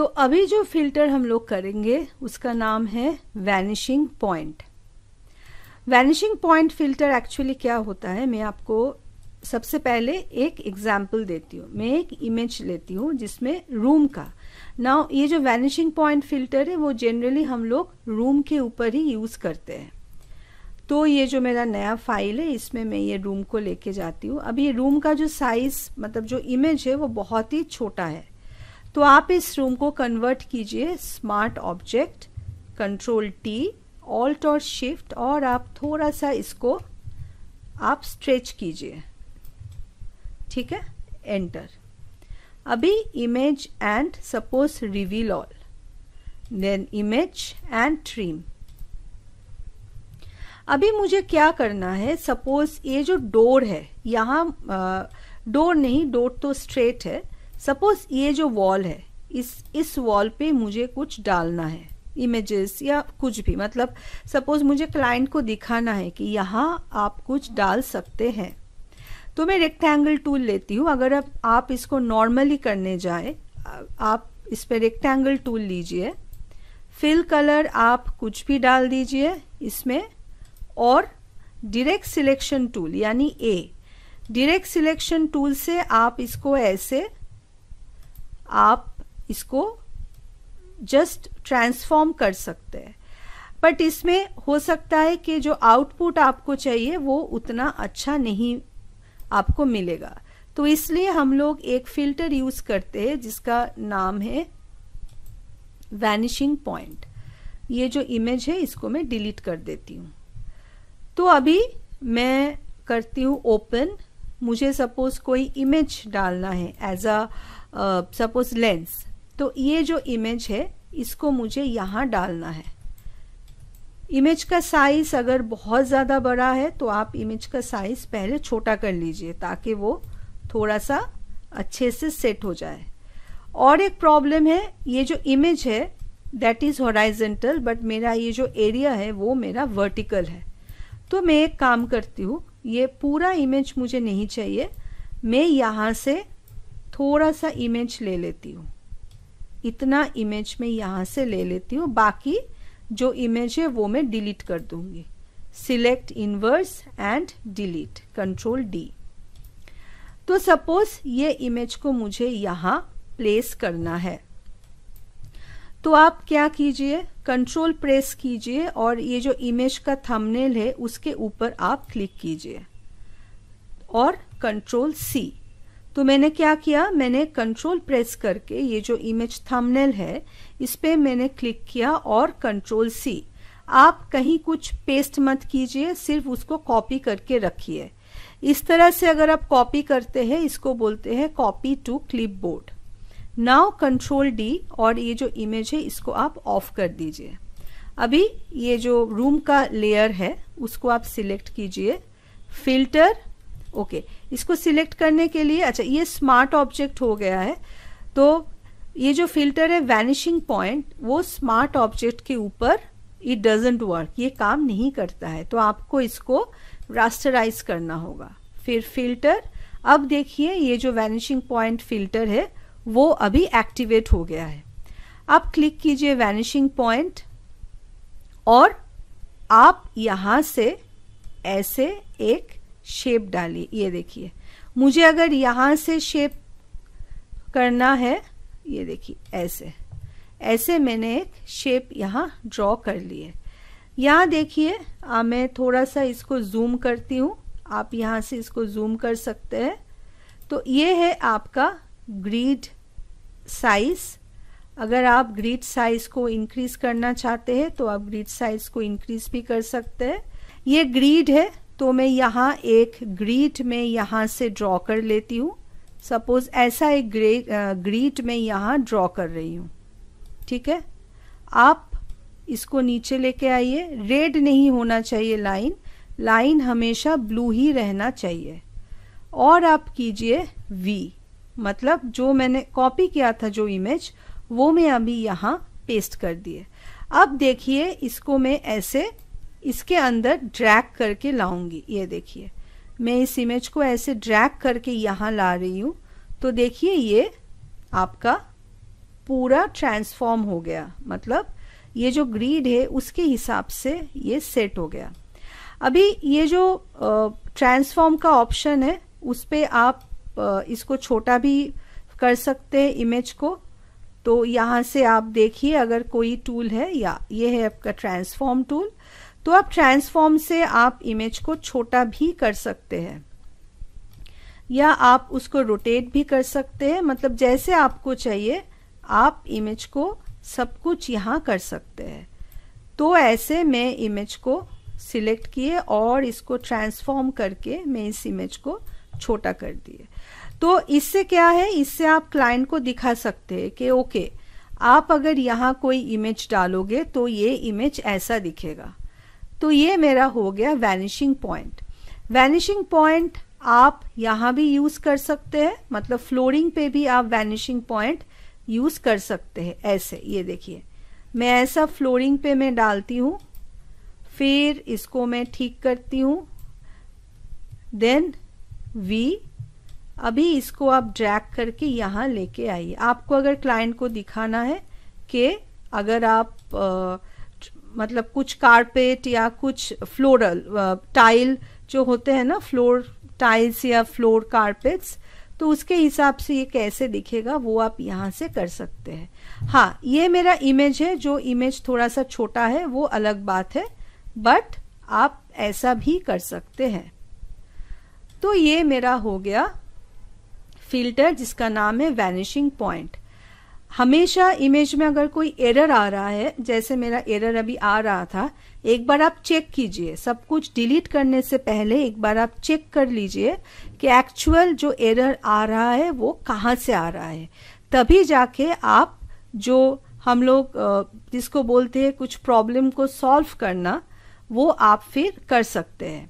तो अभी जो फ़िल्टर हम लोग करेंगे, उसका नाम है vanishing point vanishing point filter actually क्या होता है? मैं आपको सबसे पहले एक एग्ज़ाम्पल देती हूँ। मैं एक इमेज लेती हूँ जिसमें रूम का। नाउ ये जो वैनिशिंग पॉइंट फ़िल्टर है, वो जनरली हम लोग रूम के ऊपर ही यूज़ करते हैं। तो ये जो मेरा नया फ़ाइल है, इसमें मैं ये रूम को लेके जाती हूँ। अब ये रूम का जो साइज़ मतलब जो इमेज है, वो बहुत ही छोटा है। तो आप इस रूम को कन्वर्ट कीजिए smart object control T alt और शिफ्ट और आप थोड़ा सा इसको आप स्ट्रेच कीजिए। ठीक है? एंटर अभी image and suppose reveal all then image and trim अभी मुझे क्या करना है? सपोज़ ये जो डोर है, यहाँ डोर नहीं डोर तो स्ट्रेट है। सपोज़ ये जो वॉल है, इस इस वॉल पे मुझे कुछ डालना है इमेजेस या कुछ भी। मतलब सपोज़ मुझे क्लाइंट को दिखाना है कि यहाँ आप कुछ डाल सकते हैं। तो मैं रेक्टेंगल टूल लेती हूँ। अगर अब आप इसको नॉर्मली करने जाए, आप इस पर रेक्टेंगल टूल लीजिए। फिल कलर आप कुछ भी डाल दीजिए इसमें। और डायरेक्ट सिलेक्शन टूल यानी ए डायरेक्ट सिलेक्शन टूल से आप इसको ऐसे आप इसको जस्ट ट्रांसफॉर्म कर सकते हैं। बट इसमें हो सकता है कि जो आउटपुट आपको चाहिए, वो उतना अच्छा नहीं आपको मिलेगा। तो इसलिए हम लोग एक फ़िल्टर यूज़ करते हैं, जिसका नाम है वैनिशिंग पॉइंट ये जो इमेज है, इसको मैं डिलीट कर देती हूँ। तो अभी मैं करती हूँ ओपन मुझे सपोज़ कोई इमेज डालना है एज अ सपोज़ लेंस तो ये जो इमेज है, इसको मुझे यहाँ डालना है। इमेज का साइज़ अगर बहुत ज़्यादा बड़ा है तो आप इमेज का साइज़ पहले छोटा कर लीजिए, ताकि वो थोड़ा सा अच्छे से सेट हो जाए। और एक प्रॉब्लम है, ये जो इमेज है दैट इज़ हॉराइजेंटल बट मेरा ये जो एरिया है, वो मेरा वर्टिकल है। तो मैं एक काम करती हूँ, ये पूरा इमेज मुझे नहीं चाहिए। मैं यहाँ से थोड़ा सा इमेज ले लेती हूँ। इतना इमेज में यहाँ से ले लेती हूँ, बाकी जो इमेज है वो मैं डिलीट कर दूँगी। Select inverse and delete control D तो सपोज़ ये इमेज को मुझे यहाँ प्लेस करना है। तो आप क्या कीजिए कंट्रोल प्रेस कीजिए और ये जो इमेज का थंबनेल है, उसके ऊपर आप क्लिक कीजिए। और कंट्रोल सी तो मैंने क्या किया? मैंने कंट्रोल प्रेस करके ये जो इमेज थंबनेल है, इस पे मैंने क्लिक किया और कंट्रोल सी आप कहीं कुछ पेस्ट मत कीजिए, सिर्फ़ उसको कॉपी करके रखिए। इस तरह से अगर आप कॉपी करते हैं, इसको बोलते हैं copy to clipboard now control D और ये जो इमेज है, इसको आप ऑफ़ कर दीजिए। अभी ये जो रूम का लेयर है, उसको आप सिलेक्ट कीजिए। Filter okay. okay. इसको सिलेक्ट करने के लिए अच्छा ये स्मार्ट ऑब्जेक्ट हो गया है। तो ये जो फ़िल्टर है, वैनिशिंग पॉइंट, वो स्मार्ट ऑब्जेक्ट के ऊपर इट डजेंट वर्क ये काम नहीं करता है। तो आपको इसको रास्टराइज करना होगा। फिर फ़िल्टर अब देखिए, ये जो वैनिशिंग पॉइंट फ़िल्टर है, वो अभी एक्टिवेट हो गया है। आप क्लिक कीजिए वैनिशिंग पॉइंट और आप यहाँ से ऐसे एक शेप डालिए, ये देखिए। मुझे अगर यहाँ से शेप करना है, ये देखिए, ऐसे। ऐसे मैंने एक शेप यहाँ ड्रॉ कर लिए। यहाँ देखिए मैं थोड़ा सा इसको जूम करती हूँ। आप यहाँ से इसको जूम कर सकते हैं। तो ये है आपका ग्रीड साइज़। अगर आप ग्रीड साइज़ को इंक्रीज करना चाहते हैं तो आप ग्रीड साइज़ को इंक्रीज भी कर सकते हैं। ये ग्रीड है तो मैं यहाँ एक ग्रीट में यहाँ से ड्रॉ कर लेती हूँ। सपोज़ ऐसा एक ग्रे ग्रीट में यहाँ ड्रॉ कर रही हूँ। ठीक है? आप इसको नीचे लेके आइए। रेड नहीं होना चाहिए लाइन लाइन हमेशा ब्लू ही रहना चाहिए। और आप कीजिए वी मतलब जो मैंने कॉपी किया था जो इमेज वो मैं अभी यहाँ पेस्ट कर दिए। अब देखिए इसको मैं ऐसे इसके अंदर ड्रैग करके लाऊँगी। ये देखिए, मैं इस इमेज को ऐसे ड्रैग करके यहाँ ला रही हूँ। तो देखिए, ये आपका पूरा ट्रांसफॉर्म हो गया। मतलब ये जो ग्रीड है, उसके हिसाब से ये सेट हो गया। अभी ये जो ट्रांसफॉर्म का ऑप्शन है, उस पर आप इसको छोटा भी कर सकते हैं इमेज को। तो यहाँ से आप देखिए, अगर कोई टूल है, या ये है आपका ट्रांसफॉर्म टूल तो आप ट्रांसफॉर्म से आप इमेज को छोटा भी कर सकते हैं। या आप उसको रोटेट भी कर सकते हैं। मतलब जैसे आपको चाहिए, आप इमेज को सब कुछ यहाँ कर सकते हैं। तो ऐसे मैं इमेज को सिलेक्ट किए और इसको ट्रांसफॉर्म करके मैं इस इमेज को छोटा कर दिए। तो इससे क्या है? इससे आप क्लाइंट को दिखा सकते हैं कि, ओके, आप अगर यहाँ कोई इमेज डालोगे तो ये इमेज ऐसा दिखेगा। तो ये मेरा हो गया वैनिशिंग पॉइंट वैनिशिंग पॉइंट आप यहाँ भी यूज़ कर सकते हैं मतलब फ्लोरिंग पे भी आप वैनिशिंग पॉइंट यूज़ कर सकते हैं, ऐसे, ये देखिए। मैं ऐसा फ्लोरिंग पे मैं डालती हूँ, फिर इसको मैं ठीक करती हूँ देन वी अभी इसको आप ड्रैग करके यहाँ लेके आइए। आपको अगर क्लाइंट को दिखाना है कि अगर आप मतलब कुछ कारपेट या कुछ फ्लोरल टाइल जो होते हैं ना फ्लोर टाइल्स या फ्लोर कारपेट्स तो उसके हिसाब से ये कैसे दिखेगा, वो आप यहाँ से कर सकते हैं। हाँ ये मेरा इमेज है, जो इमेज थोड़ा सा छोटा है, वो अलग बात है बट आप ऐसा भी कर सकते हैं। तो ये मेरा हो गया फ़िल्टर जिसका नाम है वैनिशिंग पॉइंट हमेशा इमेज में अगर कोई एरर आ रहा है, जैसे मेरा एरर अभी आ रहा था, एक बार आप चेक कीजिए। सब कुछ डिलीट करने से पहले एक बार आप चेक कर लीजिए कि एक्चुअल जो एरर आ रहा है, वो कहाँ से आ रहा है। तभी जाके आप जो हम लोग जिसको बोलते हैं कुछ प्रॉब्लम को सॉल्व करना, वो आप फिर कर सकते हैं।